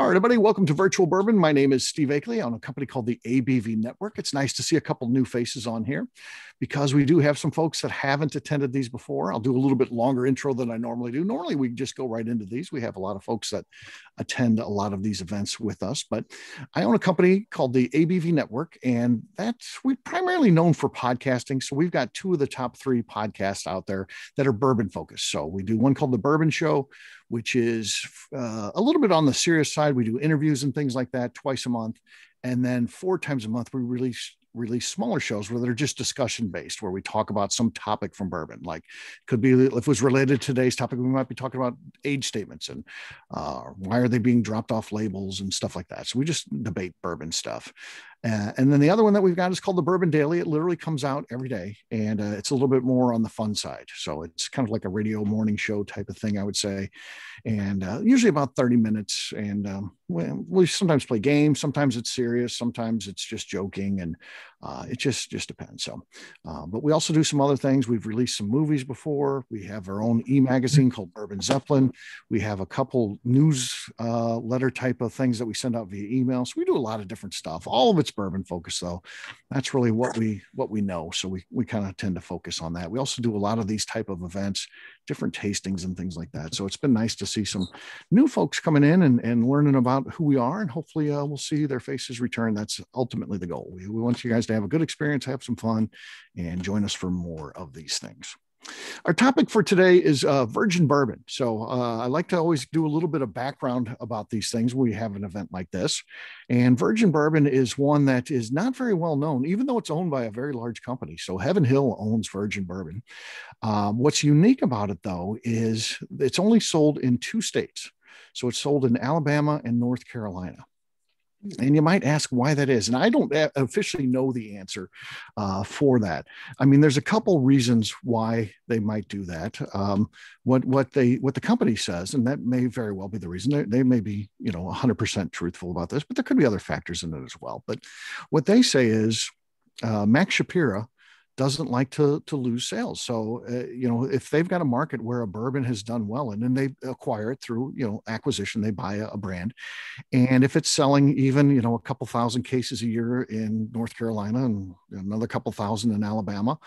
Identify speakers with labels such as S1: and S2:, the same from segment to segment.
S1: All right, everybody, welcome to Virtual Bourbon. My name is Steve Akley I own a company called the ABV Network. It's nice to see a couple new faces on here because we do have some folks that haven't attended these before. I'll do a little bit longer intro than I normally do. Normally, we just go right into these. We have a lot of folks that attend a lot of these events with us, but I own a company called the ABV Network, and that's we're primarily known for podcasting. So we've got two of the top three podcasts out there that are bourbon focused. So we do one called The Bourbon Show which is uh, a little bit on the serious side. We do interviews and things like that twice a month. And then four times a month, we release release smaller shows where they're just discussion based, where we talk about some topic from bourbon. Like could be if it was related to today's topic, we might be talking about age statements and uh, why are they being dropped off labels and stuff like that. So we just debate bourbon stuff. Uh, and then the other one that we've got is called the Bourbon Daily. It literally comes out every day, and uh, it's a little bit more on the fun side. So it's kind of like a radio morning show type of thing, I would say, and uh, usually about thirty minutes. And um, we, we, sometimes play games, sometimes it's serious, sometimes it's just joking, and uh, it just just depends. So, uh, but we also do some other things. We've released some movies before. We have our own e-magazine called Bourbon Zeppelin. We have a couple news uh, letter type of things that we send out via email. So we do a lot of different stuff. All of it's bourbon focused, though. That's really what we what we know. So we we kind of tend to focus on that. We also do a lot of these type of events, different tastings and things like that. So it's been nice to see some new folks coming in and, and learning about who we are, and hopefully uh, we'll see their faces return. That's ultimately the goal. We, we want you guys to have a good experience, have some fun, and join us for more of these things. Our topic for today is uh, virgin bourbon. So uh, I like to always do a little bit of background about these things when we have an event like this. And virgin bourbon is one that is not very well known, even though it's owned by a very large company. So Heaven Hill owns virgin bourbon. Um, what's unique about it, though, is it's only sold in two states. So it's sold in Alabama and North Carolina. And you might ask why that is. And I don't officially know the answer uh, for that. I mean, there's a couple reasons why they might do that. Um, what what they what the company says, and that may very well be the reason. They, they may be you know 100% truthful about this, but there could be other factors in it as well. But what they say is uh, Max Shapiro doesn't like to to lose sales. So uh, you know if they've got a market where a bourbon has done well and then they acquire it through you know acquisition, they buy a, a, brand, and if it's selling even you know a couple thousand cases a year in North Carolina and another couple thousand in Alabama.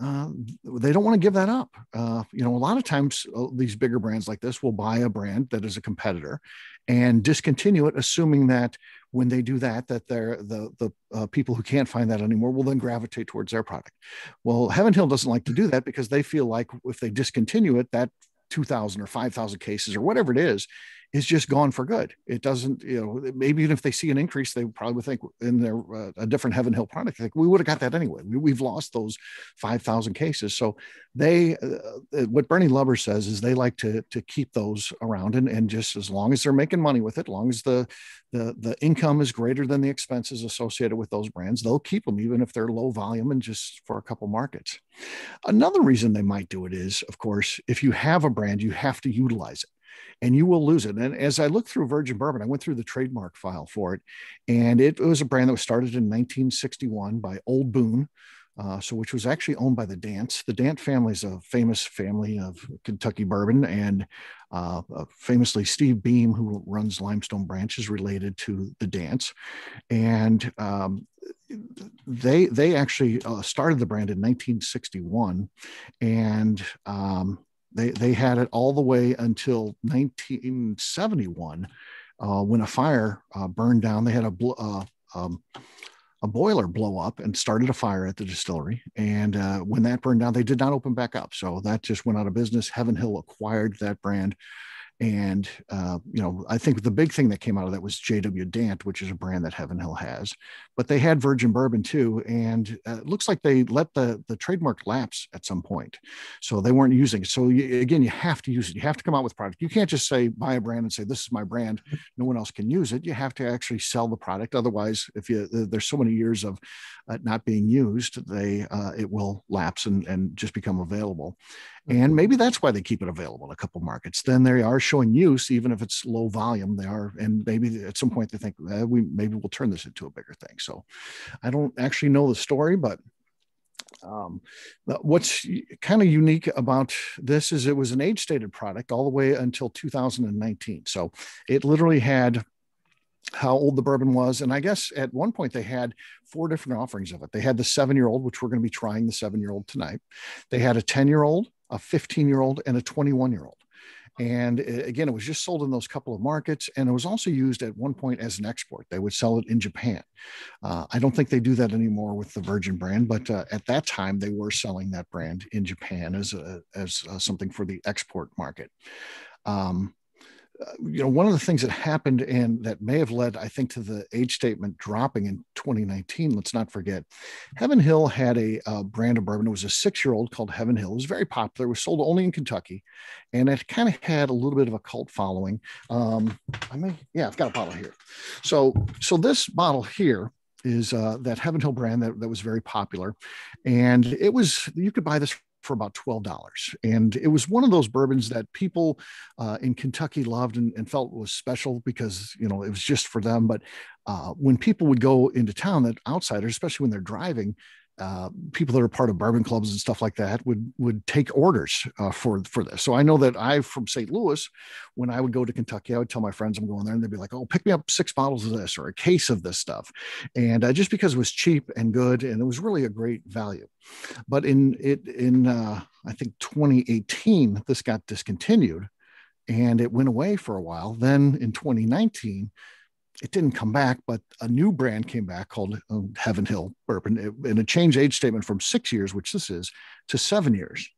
S1: Uh, they don't want to give that up. Uh, you know, a lot of times uh, these bigger brands like this will buy a brand that is a competitor and discontinue it, assuming that when they do that, that they're the the uh, people who can't find that anymore will then gravitate towards their product. Well, Heaven Hill doesn't like to do that because they feel like if they discontinue it, that 2,000 or 5,000 cases or whatever it is is just gone for good. It doesn't, you know, maybe even if they see an increase, they probably would think in their uh, a different Heaven Hill product, like we would have got that anyway. We, have lost those 5,000 cases. So they, uh, uh, what Bernie Lubbers says is they like to, to keep those around and, and just as long as they're making money with it, long as the, the, the income is greater than the expenses associated with those brands, they'll keep them even if they're low volume and just for a couple markets. Another reason they might do it is, of course, if you have a brand, you have to utilize it and you will lose it. And as I looked through Virgin Bourbon, I went through the trademark file for it, and it, was a brand that was started in 1961 by Old Boone. Uh, so, which was actually owned by the Dants. The Dant family is a famous family of Kentucky bourbon, and uh, uh, famously Steve Beam, who runs Limestone Branch, is related to the Dants. And um, they they actually uh, started the brand in 1961, and um, they, they had it all the way until 1971 uh, when a fire uh, burned down. They had a, uh, um, a boiler blow up and started a fire at the distillery. And uh, when that burned down, they did not open back up. So that just went out of business. Heaven Hill acquired that brand and, uh, you know, I think the big thing that came out of that was JW Dant, which is a brand that Heaven Hill has. But they had Virgin Bourbon too. And uh, it looks like they let the, the trademark lapse at some point. So they weren't using it. So you, again, you have to use it. You have to come out with product. You can't just say, buy a brand and say, this is my brand. No one else can use it. You have to actually sell the product. Otherwise, if you, there's so many years of uh, not being used, they, uh, it will lapse and, and just become available. And maybe that's why they keep it available in a couple markets. Then they are showing use, even if it's low volume. They are, and maybe at some point they think eh, we maybe we'll turn this into a bigger thing. So I don't actually know the story, but Um, what's kind of unique about this is it was an age stated product all the way until 2019. So it literally had how old the bourbon was. And I guess at one point they had four different offerings of it. They had the seven year old, which we're going to be trying the seven year old tonight. They had a 10 year old, a 15 year old, and a 21 year old. And again, it was just sold in those couple of markets. And it was also used at one point as an export. They would sell it in Japan. Uh, I don't think they do that anymore with the Virgin brand, but uh, at that time, they were selling that brand in Japan as, a, as uh, something for the export market. Um, you know, one of the things that happened and that may have led, I think, to the age statement dropping in 2019, let's not forget, Heaven Hill had a uh, brand of bourbon. It was a six year old called Heaven Hill. It was very popular. It was sold only in Kentucky and it kind of had a little bit of a cult following. Um, I may, yeah, I've got a bottle here. So, so this bottle here is uh, that Heaven Hill brand that, that was very popular. And it was, you could buy this for about $12. And it was one of those bourbons that people uh, in Kentucky loved and, and, felt was special because, you know, it was just for them. But uh, when people would go into town, that outsiders, especially when they're driving, uh, people that are part of bourbon clubs and stuff like that would would take orders uh, for for this. So I know that I from St. Louis, when I would go to Kentucky, I would tell my friends I'm going there, and they'd be like, "Oh, pick me up six bottles of this or a case of this stuff," and uh, just because it was cheap and good, and it was really a great value. But in it in uh, I think 2018, this got discontinued, and it went away for a while. Then in 2019 it didn't come back, but a new brand came back called um, Heaven Hill Bourbon, and it changed age statement from six years, which this is, to seven years.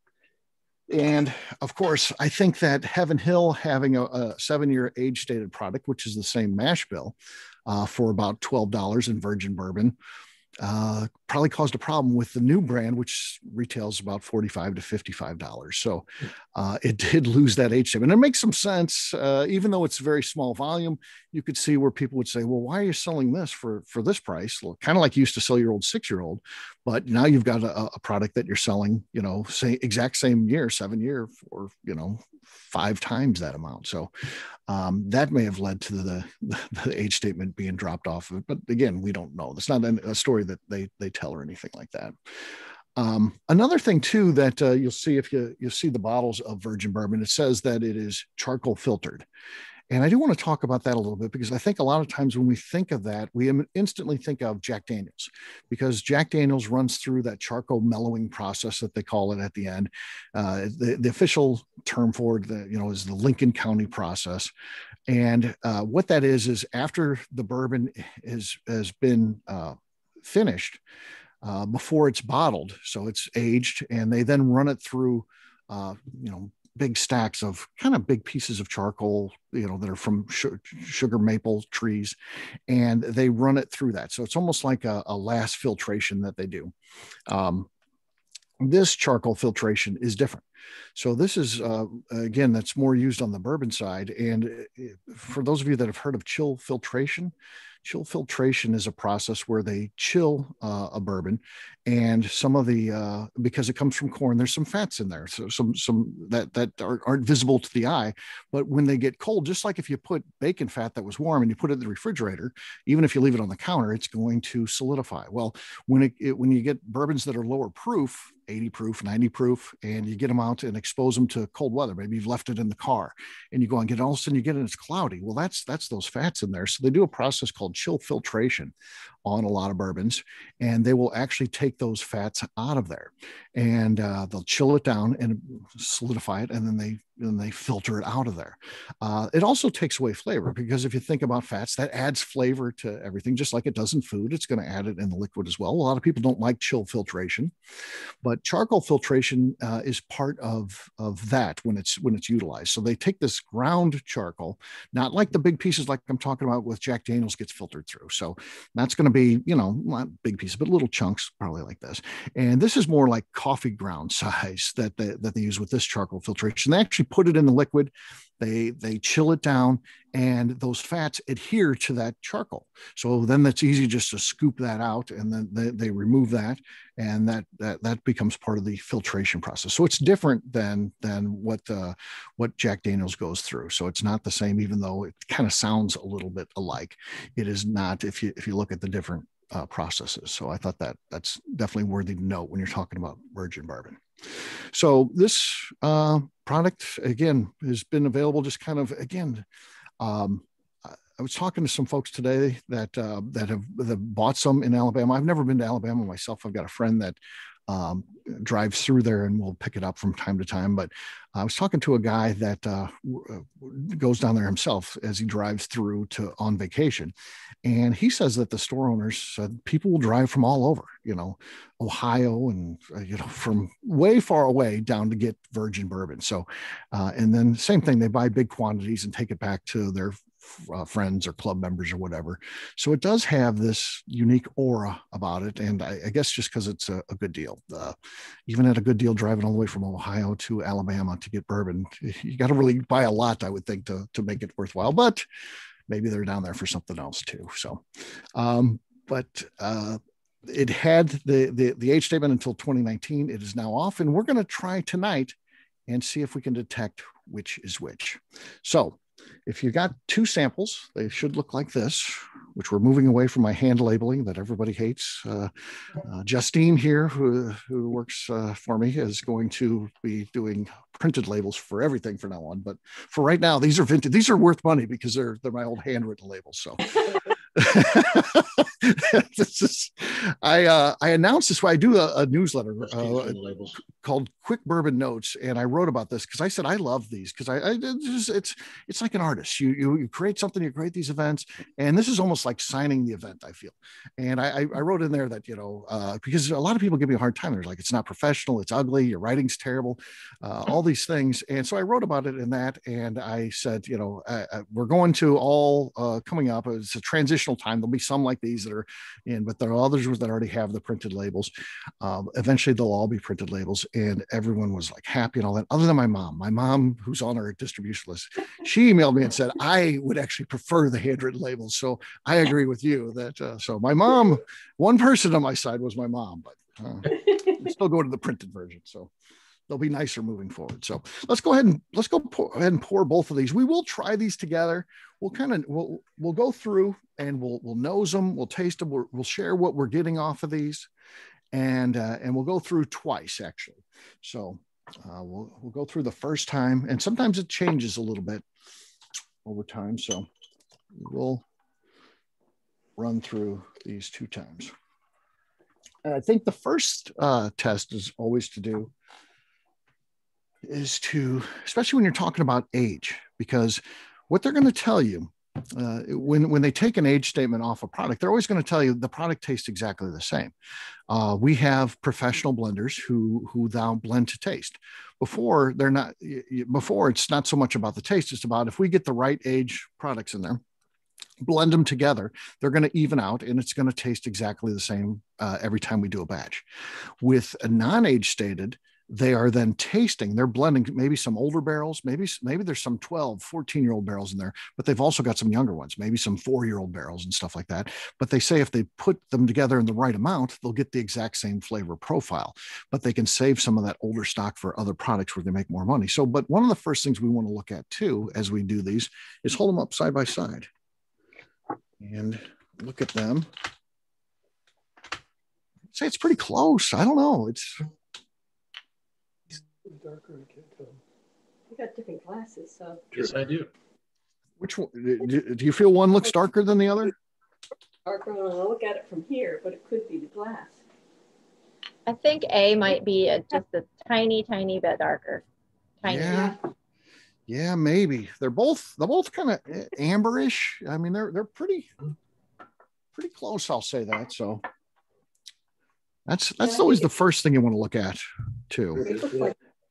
S1: And of course, I think that Heaven Hill having a, a seven-year age stated product, which is the same mash bill, uh, for about twelve dollars in virgin bourbon, uh, probably caused a problem with the new brand, which retails about 45 to $55. So uh, it did lose that chip. And it makes some sense, uh, even though it's very small volume, you could see where people would say, well, why are you selling this for, for this price? Well, kind of like you used to sell your old six-year-old, but now you've got a, a product that you're selling, you know, say exact same year, seven year for, you know, five times that amount. So um, that may have led to the, the, the age statement being dropped off of it. But again, we don't know. That's not a story that they, they tell or anything like that. Um, another thing too that uh, you'll see if you you see the bottles of virgin bourbon, it says that it is charcoal filtered, and I do want to talk about that a little bit because I think a lot of times when we think of that, we instantly think of Jack Daniels because Jack Daniels runs through that charcoal mellowing process that they call it at the end. Uh, the, the official term for it, the, you know, is the Lincoln County process. And uh, what that is, is after the bourbon is, has been uh, finished, uh, before it's bottled, so it's aged, and they then run it through, uh, you know, big stacks of kind of big pieces of charcoal, you know, that are from sugar maple trees, and they run it through that. So it's almost like a, a last filtration that they do. Um, this charcoal filtration is different. So this is uh, again that's more used on the bourbon side. And uh, for those of you that have heard of chill filtration, chill filtration is a process where they chill uh, a bourbon and some of the uh, because it comes from corn there's some fats in there so some some that that are, not visible to the eye but when they get cold just like if you put bacon fat that was warm and you put it in the refrigerator even if you leave it on the counter it's going to solidify well when it, it when you get bourbons that are lower proof 80 proof, 90 proof, and you get them out and expose them to cold weather. Maybe you've left it in the car and you go and get it, all of a sudden you get it, it's cloudy. Well, that's that's those fats in there. So they do a process called chill filtration on a lot of bourbons, and they will actually take those fats out of there, and uh, they'll chill it down and solidify it, and then they and they filter it out of there. Uh, it also takes away flavor because if you think about fats, that adds flavor to everything, just like it does in food. It's going to add it in the liquid as well. A lot of people don't like chill filtration, but charcoal filtration uh, is part of of that when it's when it's utilized. So they take this ground charcoal, not like the big pieces like I'm talking about with Jack Daniels gets filtered through. So that's going to be you know not big pieces, but little chunks, probably like this. And this is more like coffee ground size that they, that they use with this charcoal filtration. They actually put it in the liquid they they chill it down and those fats adhere to that charcoal so then that's easy just to scoop that out and then they, they remove that and that, that that becomes part of the filtration process so it's different than than what uh, what jack daniels goes through so it's not the same even though it kind of sounds a little bit alike it is not if you if you look at the different uh, processes. So I thought that that's definitely worthy to note when you're talking about virgin bourbon. So this uh, product again has been available just kind of again. Um, I was talking to some folks today that uh, that have that bought some in Alabama. I've never been to Alabama myself. I've got a friend that um, drives through there and we'll pick it up from time to time. But I was talking to a guy that uh, uh, goes down there himself as he drives through to on vacation, and he says that the store owners said people will drive from all over, you know, Ohio and uh, you know from way far away down to get virgin bourbon. So, uh, and then same thing, they buy big quantities and take it back to their uh, friends or club members or whatever. So it does have this unique aura about it. And I, I guess just because it's a, a, good deal, uh, even at a good deal driving all the way from Ohio to Alabama to get bourbon, you got to really buy a lot, I would think, to, to make it worthwhile. But maybe they're down there for something else too. So, um, but uh, it had the, the, the age statement until 2019. It is now off, and we're going to try tonight and see if we can detect which is which. So if you got two samples, they should look like this, which we're moving away from my hand labeling that everybody hates. Uh, uh, Justine here, who, who works uh, for me, is going to be doing printed labels for everything from now on. But for right now, these are vintage. These are worth money because they're they're my old handwritten labels. So this is, I uh, I announced this. Why I do a, a newsletter uh, called Quick Bourbon Notes, and I wrote about this because I said I love these because I, I just, it's it's like an artist. You, you you create something, you create these events, and this is almost like signing the event. I feel, and I I wrote in there that you know uh, because a lot of people give me a hard time. They're like it's not professional, it's ugly, your writing's terrible, uh, all these things, and so I wrote about it in that, and I said you know we're going to all uh, coming up. It's a transitional time. There'll be some like these that are in, but there are others that already have the printed labels. Um, eventually, they'll all be printed labels, and everyone was like happy and all that. Other than my mom, my mom, who's on our distribution list, she emailed me and said I would actually prefer the handwritten labels. So I agree with you that. Uh, so my mom, one person on my side was my mom, but uh, still go to the printed version. So they'll be nicer moving forward. So let's go ahead and let's go pour, ahead and pour both of these. We will try these together. We'll kind of we'll we'll go through and we'll we'll nose them. We'll taste them. we will share what we're getting off of these, and uh, and we'll go through twice actually. So uh, we'll we'll go through the first time, and sometimes it changes a little bit over time. So we'll run through these two times. And I think the first uh, test is always to do is to, especially when you're talking about age, because what they're going to tell you uh, when when they take an age statement off a product, they're always going to tell you the product tastes exactly the same. Uh, we have professional blenders who who thou blend to taste. Before they're not before it's not so much about the taste; it's about if we get the right age products in there, blend them together, they're going to even out, and it's going to taste exactly the same uh, every time we do a batch. With a non-age stated, they are then tasting they're blending maybe some older barrels maybe maybe there's some 12 14 year old barrels in there but they've also got some younger ones maybe some four year old barrels and stuff like that. But they say if they put them together in the right amount they'll get the exact same flavor profile but they can save some of that older stock for other products where they make more money. So but one of the first things we want to look at too as we do these is hold them up side by side and look at them. Say it's pretty close i don't know it's
S2: darker, I can't tell. You got different glasses, so.
S3: Yes, I do.
S1: Which one? Do you feel one looks darker than the other?
S2: Darker when I look at it from here, but it could be the glass.
S4: I think A might be a, just a tiny, tiny bit darker. Tiny.
S1: Yeah. Yeah, maybe. They're both they're both kind of eh, amberish. I mean, they're they're pretty pretty close, I'll say that. So that's that's yeah, always the first thing you want to look at too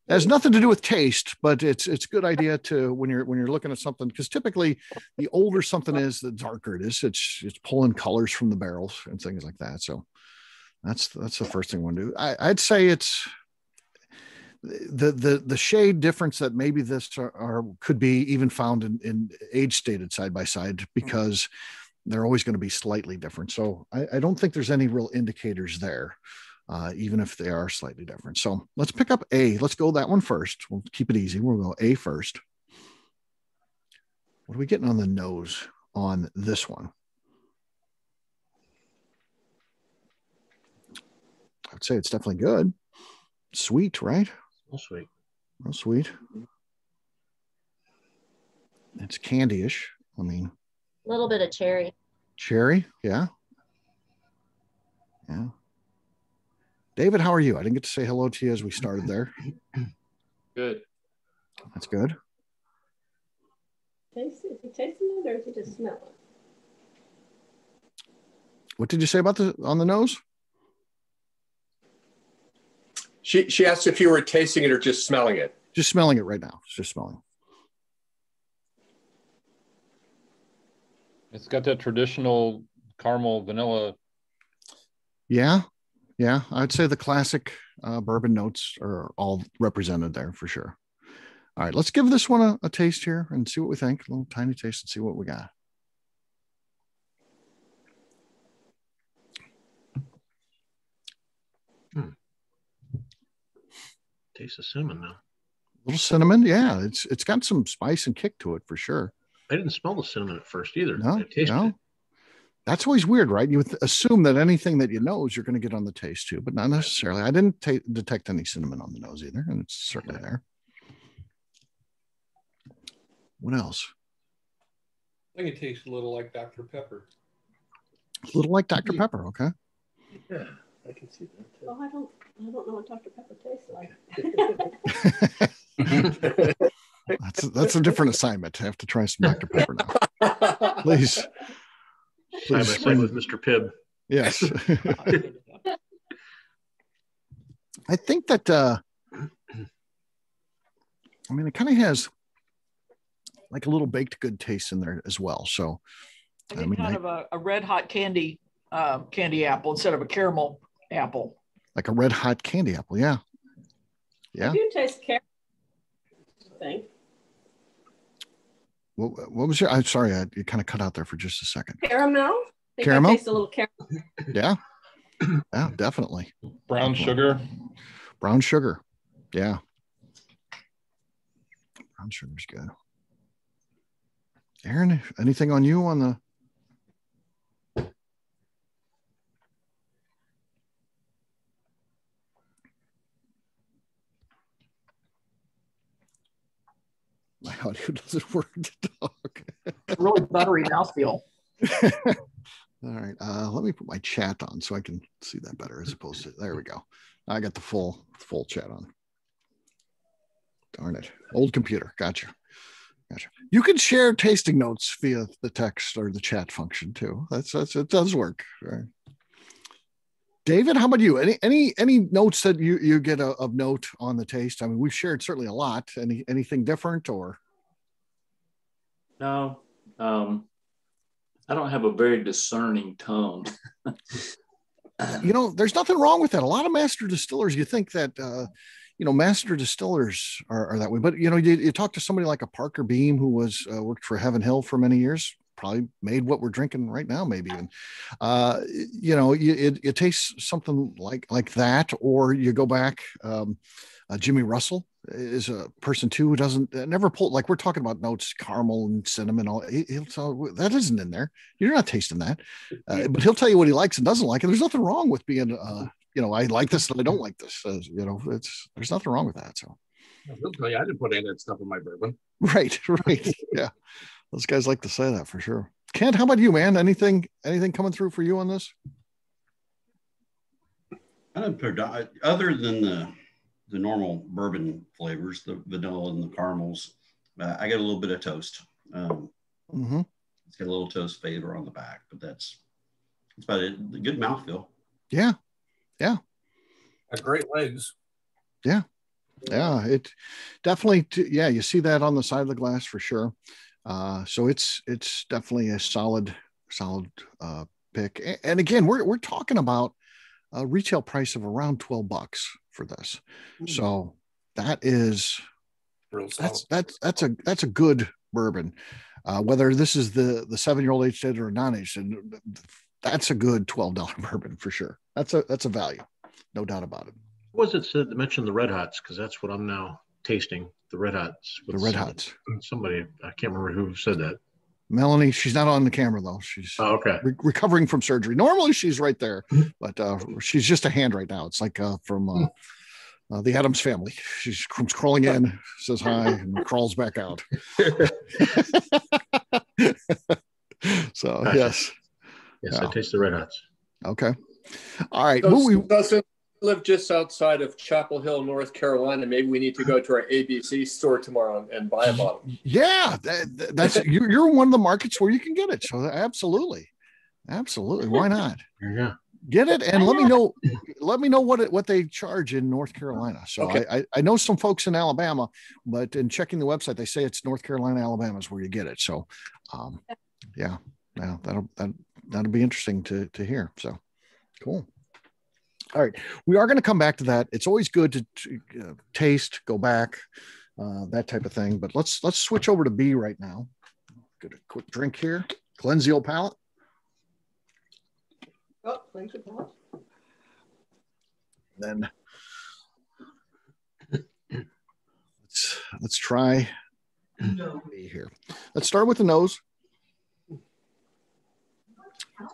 S1: it has nothing to do with taste, but it's it's a good idea to when you're when you're looking at something because typically the older something is, the darker it is. It's it's pulling colors from the barrels and things like that. So that's that's the first thing we want to do. I, I'd say it's the the the shade difference that maybe this are, are could be even found in, in age stated side by side mm-hmm. because they're always going to be slightly different. So I, I don't think there's any real indicators there uh, even if they are slightly different. So let's pick up A. Let's go that one first. We'll keep it easy. We'll go A first. What are we getting on the nose on this one? I'd say it's definitely good. Sweet, right?
S3: Oh, sweet.
S1: Real sweet. It's candyish. I mean,
S4: A little bit of cherry.
S1: cherry. Yeah. Yeah. David, how are you? I didn't get to say hello to you as we started there.
S5: Good.
S1: That's good.
S2: Taste it. Is he tasting it or is he just smelling?
S1: What did you say about the on the nose?
S5: She she asked if you were tasting it or just smelling it.
S1: Just smelling it right now. Just smelling.
S6: It's got that traditional caramel vanilla.
S1: Yeah. Yeah. I'd say the classic uh, bourbon notes are all represented there for sure. All right. Let's give this one a, a taste here and see what we think. A little tiny taste and see what we got.
S3: Taste of cinnamon now.
S1: little cinnamon. Yeah. It's it's got some spice and kick to it for sure.
S3: I didn't smell the cinnamon at first either.
S1: No, no.
S3: it.
S1: That's always weird, right? You would assume that anything that you nose you're going to get on the taste too, but not necessarily. I didn't ta- detect any cinnamon on the nose either, and it's certainly there. What else?
S7: I think it tastes a little like Dr. Pepper.
S1: A little like Dr. Pepper. Okay.
S3: Yeah, I can see that. too.
S2: Well, I don't, I don't know what Dr. Pepper tastes like.
S1: that's that's a different assignment. I have to try some Dr. Pepper now. Please.
S3: Side by
S1: Please.
S3: side with Mr. Pibb.
S1: Yes. I think that uh I mean it kind of has like a little baked good taste in there as well. So
S8: I
S1: I mean,
S8: kind
S1: I-
S8: of a, a red hot candy um, candy apple instead of a caramel apple.
S1: like a red hot candy apple. Yeah. Yeah.
S2: I do taste carrot. I think.
S1: What, what was your? I'm sorry, I, you kind of cut out there for just a second.
S2: Caramel. Think
S1: Caramel?
S2: Taste a little caramel.
S1: Yeah. Yeah, definitely.
S6: Brown sugar.
S1: Brown sugar. Yeah. Brown sugar's good. Aaron, anything on you on the? Audio doesn't work to talk.
S8: Really buttery mouthfeel.
S1: All right. Uh, let me put my chat on so I can see that better as opposed to there we go. I got the full full chat on. Darn it. Old computer. Gotcha. Gotcha. You can share tasting notes via the text or the chat function too. That's that's it does work. Right. David, how about you? Any any any notes that you you get a, of note on the taste? I mean, we've shared certainly a lot. Any anything different or
S9: No, um, I don't have a very discerning tongue.
S1: you know, there's nothing wrong with that. A lot of master distillers, you think that, uh, you know, master distillers are, are that way, but you know, you, you talk to somebody like a Parker Beam who was uh, worked for Heaven Hill for many years, probably made what we're drinking right now, maybe even. Uh, you know, it, it tastes something like like that, or you go back. Um, uh, Jimmy Russell is a person too who doesn't uh, never pull like we're talking about notes, caramel and cinnamon. All he, he'll tell that isn't in there. You're not tasting that, uh, but he'll tell you what he likes and doesn't like. And there's nothing wrong with being, uh, you know, I like this and I don't like this. Uh, you know, it's there's nothing wrong with that. So
S3: He'll tell you I didn't put any of that stuff in my bourbon.
S1: right, right, yeah. Those guys like to say that for sure. Kent, how about you, man? Anything, anything coming through for you on this?
S10: I don't other than the the normal bourbon flavors, the vanilla and the caramels. Uh, I get a little bit of toast. Um,
S1: Mm-hmm.
S10: it's got a little toast flavor on the back, but that's that's about it. The good mouthfeel.
S1: Yeah, yeah.
S7: Got great legs.
S1: yeah, yeah. it definitely. T- yeah, you see that on the side of the glass for sure. Uh, so it's it's definitely a solid solid uh, pick. A- And again, we're we're talking about a retail price of around twelve bucks for this. So that is
S7: Real
S1: that's that's that's a that's a good bourbon. Uh, whether this is the the seven year old aged or non aged, that's a good twelve dollar bourbon for sure. That's a that's a value, no doubt about it.
S3: What was it said mentioned the red hots? Because that's what I'm now tasting. The red hots.
S1: The red hots.
S3: Somebody, I can't remember who said that.
S1: Melanie, she's not on the camera though. She's
S3: Oh, okay.
S1: re- recovering from surgery. Normally she's right there, but uh, she's just a hand right now. It's like uh, from uh, uh, the Addams family. She comes crawling in, says hi, and crawls back out. so
S3: Gotcha.
S1: yes,
S3: Yes,
S1: Yeah.
S3: I taste the red hots.
S1: okay, all right.
S5: So,
S1: Movie-
S5: so since we live just outside of Chapel Hill, North Carolina, maybe we need to go to our ABC store tomorrow and- and buy a bottle.
S1: Yeah, that, that- that's you're, you're one of the markets where you can get it. So absolutely, absolutely, why not?
S3: There you go.
S1: Get it and let me know. Let me know what it, what they charge in North Carolina. So
S5: Okay.
S1: I, I I know some folks in Alabama, but in checking the website, they say it's North Carolina, Alabama is where you get it. So, um, yeah, yeah, that'll that that'll be interesting to to hear. So, cool. All right, we are going to come back to that. It's always good to, to uh, taste, go back, uh, that type of thing. But let's let's switch over to B right now. Get a quick drink here. Cleanse the old palate.
S2: Oh, thank you, Paul.
S1: then let's let's try B here. Let's start with the nose.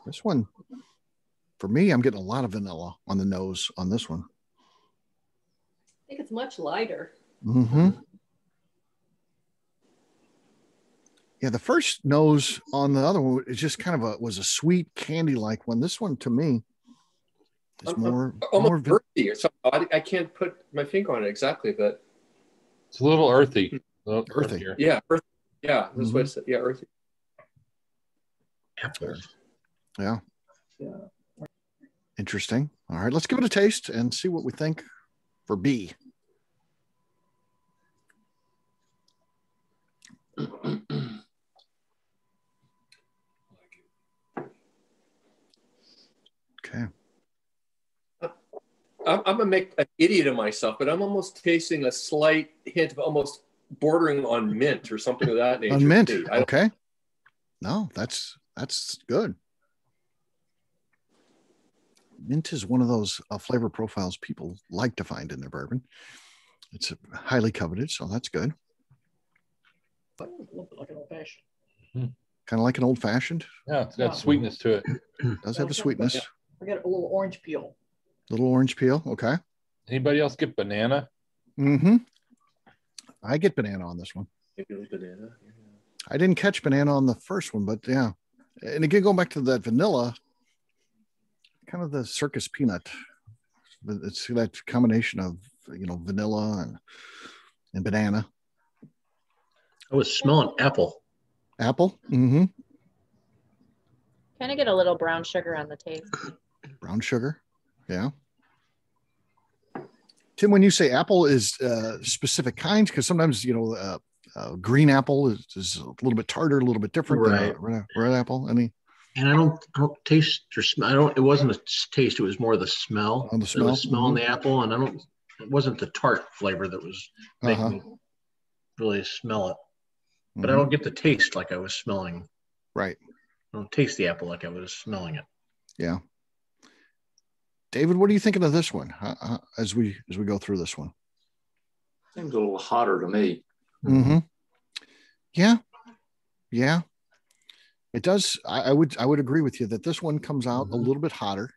S1: This one, for me, I'm getting a lot of vanilla on the nose on this one.
S2: I think it's much lighter.
S1: Mm-hmm. Yeah, the first nose on the other one is just kind of a was a sweet candy like one. This one to me is
S5: Um,
S1: more
S5: Almost
S1: more va-
S5: earthy or something. I, I can't put my finger on it exactly, but
S6: It's a little earthy. Oh,
S1: Earthy.
S6: earthier.
S5: yeah, earthy. yeah, that's
S1: Mm-hmm.
S5: what it's, yeah, earthy.
S3: Apples.
S1: Yeah. Interesting. All right, let's give it a taste and see what we think for B. Okay.
S5: I'm, I'm gonna make an idiot of myself, but I'm almost tasting a slight hint of almost bordering on mint or something of that nature.
S1: On mint.
S5: too. I don't-
S1: Okay. No, that's that's good. Mint is one of those uh, flavor profiles people like to find in their bourbon. It's highly coveted, so that's good.
S8: A little bit like an old fashioned.
S1: Kind of like an old fashioned.
S6: Yeah, it's got sweetness to it.
S1: Does have a sweetness.
S8: I got a little orange peel.
S1: Little orange peel. Okay.
S6: Anybody else get banana?
S1: Mm-hmm. I get banana on this one.
S5: Maybe a banana.
S1: I didn't catch banana on the first one, but yeah. And again, going back to that vanilla, kind of the circus peanut. It's that combination of you know vanilla and and banana,
S3: I was smelling apple.
S1: apple, mm-hmm.
S4: Kind of get a little brown sugar on the taste.
S1: brown sugar, yeah. Tim, when you say apple, is uh, specific kinds because sometimes you know uh, uh, green apple is, is a little bit tartar, a little bit different than a red, red apple. Any
S3: And I don't, I don't taste or smell. I don't. It wasn't a taste. It was more the smell.
S1: On the
S3: It
S1: smell?
S3: was smelling the apple, and I don't. It wasn't the tart flavor that was making
S1: Uh-huh.
S3: me really smell it. But
S1: Mhm.
S3: I don't get the taste like I was smelling.
S1: right.
S3: I don't taste the apple like I was smelling it.
S1: Yeah. David, what are you thinking of this one uh, uh, as we as we go through this one?
S9: Seems a little hotter to me.
S1: Mm-hmm. Yeah, yeah. It does. I, I would I would agree with you that this one comes out a
S3: Mhm.
S1: little bit hotter.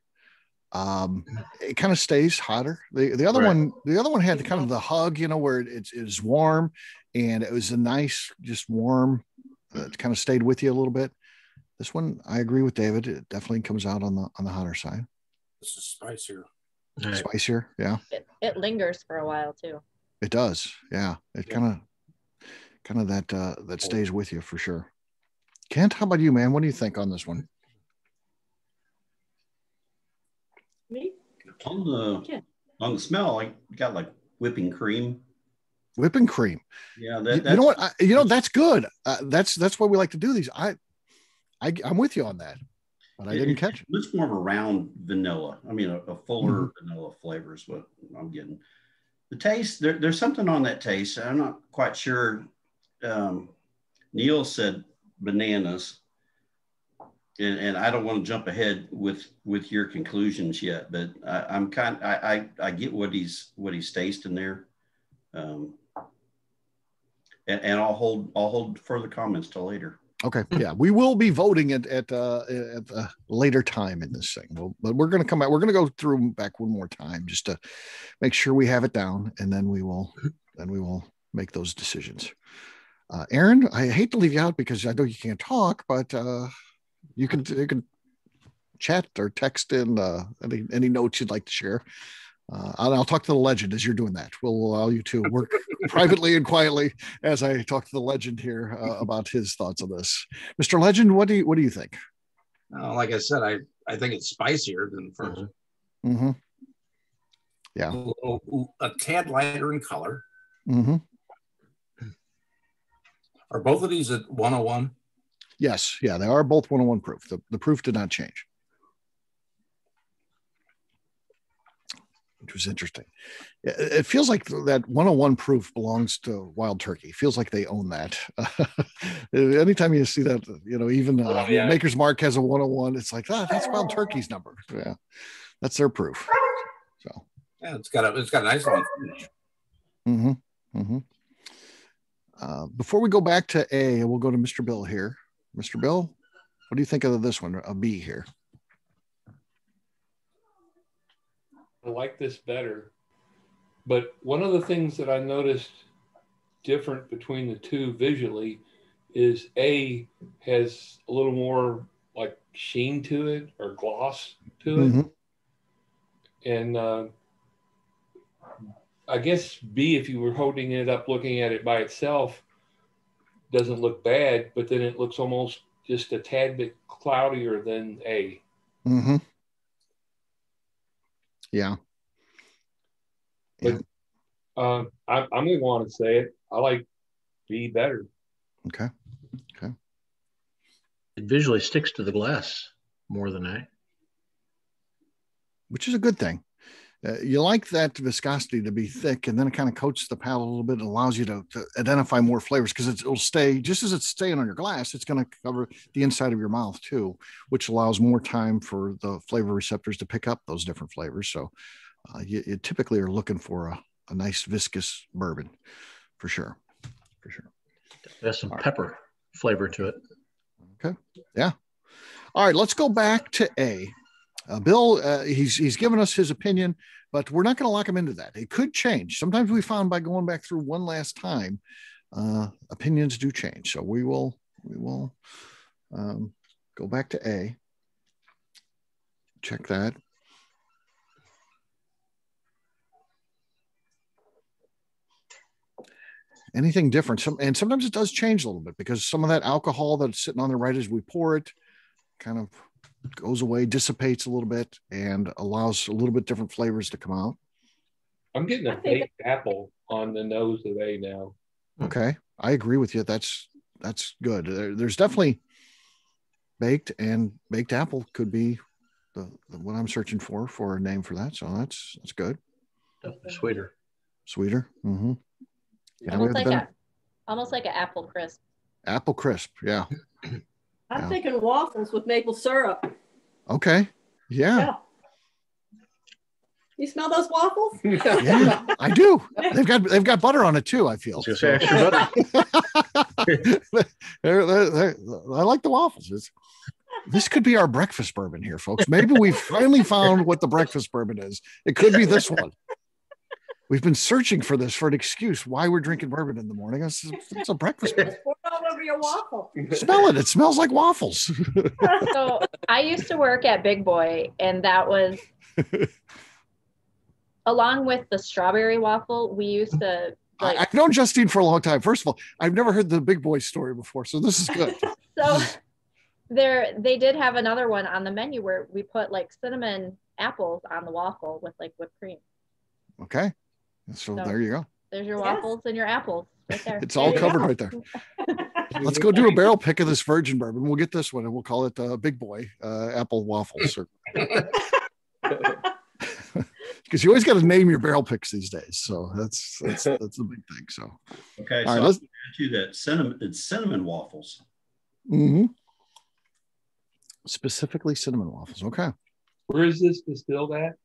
S1: Um, it kind of stays hotter. The the other
S3: Right.
S1: one the other one had kind of the hug, you know, where it, it's it's warm and it was a nice, just warm. Uh, it kind of stayed with you a little bit. This one, I agree with David. It definitely comes out on the on the hotter side,
S7: This is spicier.
S3: All right.
S1: spicier. Yeah.
S4: It, it lingers for a while too.
S1: It does. Yeah. It kind of kind of that uh that stays with you for sure. Kent, how about you, man? What do you think on this one?
S2: Me?
S10: On the
S2: Yeah.
S10: on the smell, I got like whipping cream.
S1: Whipping cream.
S10: Yeah,
S1: You,
S10: that,
S1: you
S10: that's
S1: know what? I, you know that's good. Uh, that's that's why we like to do these. I, I I'm with you on that, but I
S10: It-
S1: didn't catch it.
S10: It's more of a round vanilla. I mean, a, a fuller vanilla flavor is what I'm getting. The taste, there, there's something on that taste. I'm not quite sure. Um, Neil said bananas, and, and I don't want to jump ahead with with your conclusions yet, but I, I'm kind. I, I I get what he's what he's tasting there, um, and, and I'll hold I'll hold further comments till later.
S1: Okay, yeah, we will be voting at at uh, at a later time in this thing. We'll, but we're going to come back. We're going to go through back one more time just to make sure we have it down, and then we will then we will make those decisions. Uh, Aaron, I hate to leave you out because I know you can't talk, but uh, you can you can chat or text in uh, any any notes you'd like to share. Uh, and I'll talk to the legend as you're doing that. We'll allow you to work privately and quietly as I talk to the legend here uh, about his thoughts on this. Mr. Legend, what do you what do you think?
S11: Uh, like I said, I, I think it's spicier than the 1st
S1: Mm-hmm. Yeah.
S11: A, little- a tad lighter in color.
S1: Mm-hmm.
S11: Are both of these at 101?
S1: Yes. Yeah, they are both 101 proof. The, the proof did not change. Which was interesting. It it feels like that 101 proof belongs to Wild Turkey. Feels like they own that. Anytime you see that, you know, even uh,
S11: Oh, yeah.
S1: Maker's Mark has a 101, it's like, ah, that's Wild Turkey's number. Yeah, that's their proof. So,
S11: Yeah, it's got a it's got a nice one.
S1: hmm hmm Uh, before we go back to A, we'll go to Mr. Bill here. Mr. Bill, what do you think of this one, a B here?
S7: I like this better. But one of the things that I noticed different between the two visually is A has a little more like sheen to it or gloss to it.
S1: Mhm.
S7: And uh, I guess B, if you were holding it up looking at it by itself, doesn't look bad, but then it looks almost just a tad bit cloudier than A.
S1: Mm-hmm. Yeah.
S7: But um, I, I'm going to want to say it. I like B better.
S1: Okay. Okay.
S3: It visually sticks to the glass more than A,
S1: Which is a good thing. Uh, you like that viscosity to be thick, and then it kind of coats the palate a little bit and allows you to, to identify more flavors because it'll stay just as it's staying on your glass. It's going to cover the inside of your mouth too, which allows more time for the flavor receptors to pick up those different flavors. So, uh, you, you typically are looking for a, a nice viscous bourbon, for sure, for sure.
S3: There's some pepper flavor to it.
S1: Okay. Yeah. All right. Let's go back to A. Uh, Bill, uh, he's he's given us his opinion, but we're not going to lock them into that. It could change. Sometimes we found by going back through one last time, uh, opinions do change. So we will we will um, go back to A. Check that. anything different. Some and sometimes it does change a little bit because some of that alcohol that's sitting on the right as we pour it kind of goes away, dissipates a little bit, and allows a little bit different flavors to come out.
S7: I'm getting a baked apple on the nose of A now.
S1: Okay, I agree with you. That's that's good. There, there's definitely baked and baked apple could be the, the what I'm searching for for a name for that. So that's that's good.
S3: Definitely sweeter.
S1: Sweeter. Mm-hmm. Yeah,
S4: almost like a almost like an apple crisp.
S1: apple crisp. Yeah.
S2: I'm
S1: Yeah.
S2: thinking waffles with maple syrup.
S1: Okay. Yeah.
S2: Yeah. You smell those waffles?
S1: Yeah, I do. They've got they've got butter on it too. I feel.
S3: Just say extra butter.
S1: They're- they're- they're- I like the waffles. It's, this could be our breakfast bourbon here, folks. Maybe we finally found what the breakfast bourbon is. It could be this one. We've been searching for this for an excuse why we're mm. drinking bourbon in the morning. It's, it's a breakfast bourbon.
S2: Pour it all over your waffle.
S1: Smell it. It smells like waffles.
S4: So I used to work at Big Boy, and that was along with the strawberry waffle. We used to
S1: I,
S4: like
S1: I've known Justine for a long time. First of all, I've never heard the big boy story before, so this is good.
S4: so there they did have another one on the menu where we put like cinnamon apples on the waffle with like whipped cream.
S1: Okay. So
S4: So-
S1: there you go.
S4: There's your
S2: Yes.
S4: waffles and your apples right there.
S1: It's all
S2: you
S1: covered
S2: go.
S1: right there. Let's go do a barrel pick of this virgin bourbon. We'll get this one and we'll call it uh, Big Boy uh, Apple Waffles. Because you always got to name your barrel picks these days. So that's that's that's the big thing. So
S10: Okay,
S1: All
S10: so
S1: right, let's-
S10: to that cinnamon, it's cinnamon waffles.
S1: Mm-hmm. specifically cinnamon waffles. Okay.
S7: Where is this distilled at?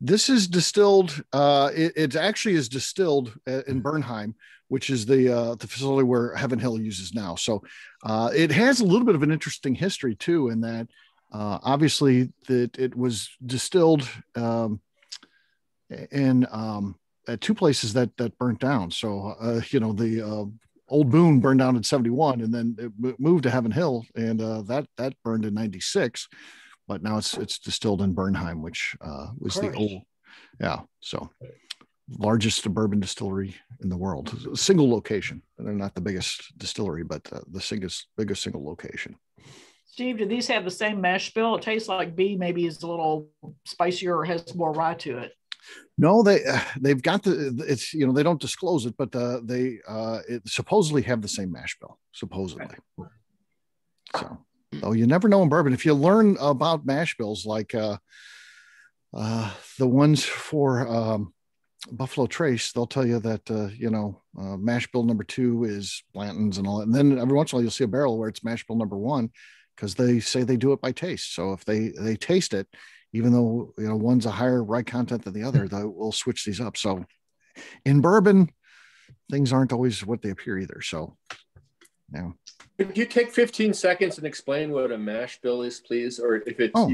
S1: This is distilled. Uh, it, it actually is distilled uh, in Bernheim, which is the uh, the facility where Heaven Hill uses now. So uh, it has a little bit of an interesting history too, in that uh, obviously that it was distilled um, in um, at two places that that burnt down. So uh, you know the uh, old Boone burned down in 71 and then it moved to Heaven Hill and uh, that that burned in 96 but now it's it's distilled in Bernheim which uh, was the old yeah so largest bourbon distillery in the world. A single location. They're not the biggest distillery but uh, the biggest biggest single location.
S8: Steve, do these have the same mash bill? It tastes like B maybe is a little spicier or has more rye to it.
S1: No, they uh, they've got the it's you know they don't disclose it, but uh, they uh, it supposedly have the same mash bill supposedly. So, though you never know in bourbon. If you learn about mash bills, like uh, uh, the ones for um, Buffalo Trace, they'll tell you that uh, you know uh, mash bill number two is Blanton's and all that. And then every once in a while you'll see a barrel where it's mash bill number one because they say they do it by taste. So if they they taste it, even though you know one's a higher rye content than the other, they will switch these up. So in bourbon, things aren't always what they appear either. So yeah.
S5: Could you take 15 seconds and explain what a mash bill is, please? Or if it's
S1: Oh.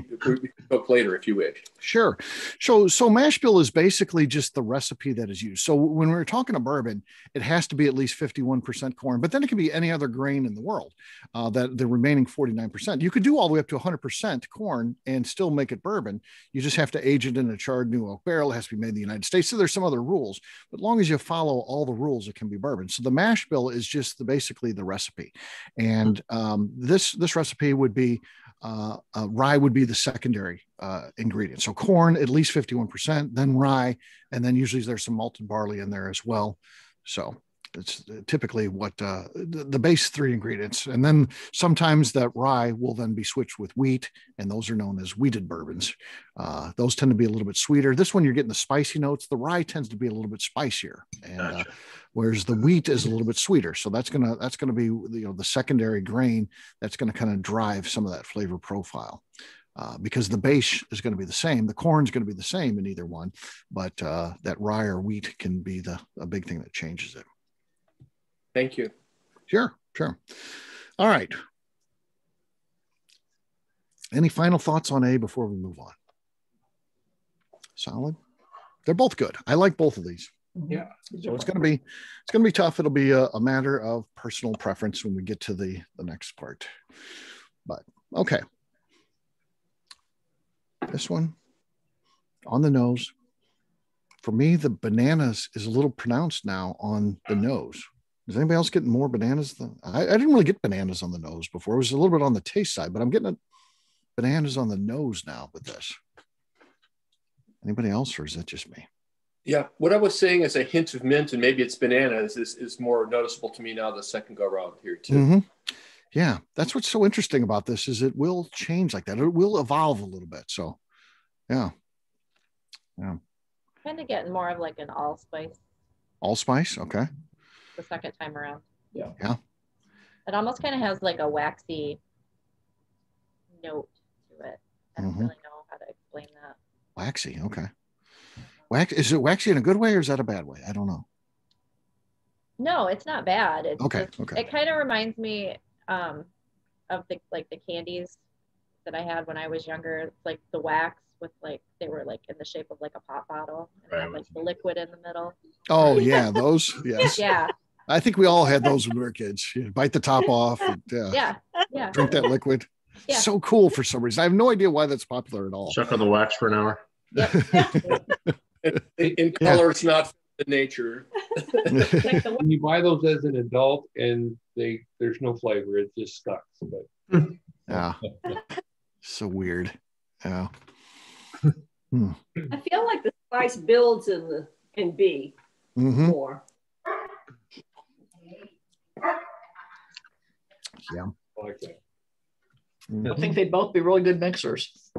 S5: cook later if you wish.
S1: Sure. So so mash bill is basically just the recipe that is used. So when we're talking a bourbon, it has to be at least 51% corn, but then it can be any other grain in the world. Uh, that the remaining 49%. You could do all the way up to 100% corn and still make it bourbon. You just have to age it in a charred new oak barrel. It has to be made in the United States. So there's some other rules, but long as you follow all the rules, it can be bourbon. So the mash bill is just the basically the recipe, and um, this this recipe would be uh, uh, rye would be the secondary uh, ingredient. So corn at least 51%, then rye, and then usually there's some malted barley in there as well. So it's typically what uh, the, the base three ingredients. And then sometimes that rye will then be switched with wheat, and those are known as wheated bourbons. Uh, those tend to be a little bit sweeter. This one, you're getting the spicy notes. The rye tends to be a little bit spicier. And uh, whereas the wheat is a little bit sweeter. So that's gonna that's gonna be you know the secondary grain that's gonna kind of drive some of that flavor profile. Uh, because the base is going to be the same, the corn's going to be the same in either one, but uh, that rye or wheat can be the a big thing that changes it.
S5: Thank you.
S1: Sure, sure. All right. Any final thoughts on A before we move on? Solid. They're both good. I like both of these. Mm-hmm.
S7: Yeah.
S1: So it's going to be it's going to be tough. It'll be a, a matter of personal preference when we get to the the next part. But okay. This one on the nose. For me, the bananas is a little pronounced now on the nose. Is anybody else getting more bananas than I, I didn't really get bananas on the nose before. It was a little bit on the taste side, but I'm getting it bananas on the nose now with this. Anybody else, or is that just me?
S5: Yeah, what I was saying is a hint of mint and maybe it's banana is, is more noticeable to me now the second go around here too.
S1: Mhm. Yeah, that's what's so interesting about this is it will change like that. It will evolve a little bit. So, yeah, yeah,
S4: Kind of getting more of like an allspice
S1: allspice. Okay,
S4: the second time around.
S7: Yeah.
S1: Yeah.
S4: It almost kind of has like a waxy note to it. I don't
S1: Mhm.
S4: really know how to explain that.
S1: waxy. Okay, wax is it waxy in a good way or is that a bad way? I don't know.
S4: No, it's not bad. It's
S1: Okay,
S4: just-
S1: okay.
S4: It kind of reminds me um, of the like the candies that I had when I was younger. It's like the wax with like they were like in the shape of like a pop bottle and had like the liquid in the middle.
S1: Oh yeah, those. Yes,
S4: Yeah,
S1: I think we all had those when we were kids. You bite the top off. And, yeah,
S4: yeah, yeah.
S1: drink that liquid.
S4: Yeah.
S1: So cool for some reason. I have no idea why that's popular at all.
S3: Chuck on the wax for an hour.
S5: In, in color, it's not the nature.
S7: When you buy those as an adult and they there's no flavor, it just sucks. But
S1: Yeah, so weird. Yeah.
S2: I feel like the spice builds in the in B
S1: hmm
S2: more.
S1: Yeah.
S7: I like that.
S8: I think they'd both be really good mixers.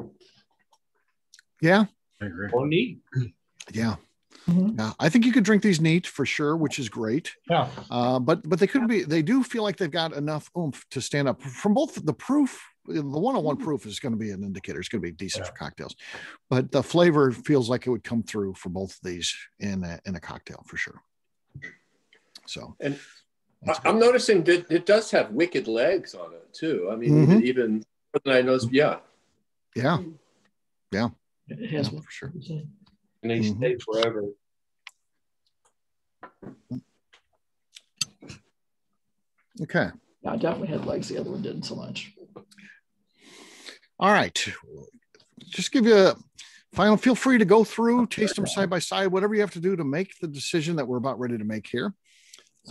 S1: Yeah.
S3: I agree.
S7: Or neat.
S1: Yeah.
S8: Mhm.
S1: Yeah. I think you could drink these neat for sure, which is great.
S7: Yeah.
S1: Uh, but but they could be they do feel like they've got enough oomph to stand up from both the proof the one-on-one proof is going to be an indicator. It's going to be decent for cocktails, but the flavor feels like it would come through for both of these in a, in a cocktail for sure. So,
S5: and I- I'm noticing that it does have wicked legs on it too. I mean,
S1: Mhm.
S5: even, even more than I noticed. Yeah.
S1: yeah, yeah,
S8: It has
S1: yeah, for sure.
S7: And they
S1: Mhm.
S7: stay forever.
S1: Okay.
S8: Yeah, I definitely had legs. The other one didn't so much.
S1: All right. Just give you a final. Feel free to go through, taste them side by side, whatever you have to do to make the decision that we're about ready to make here.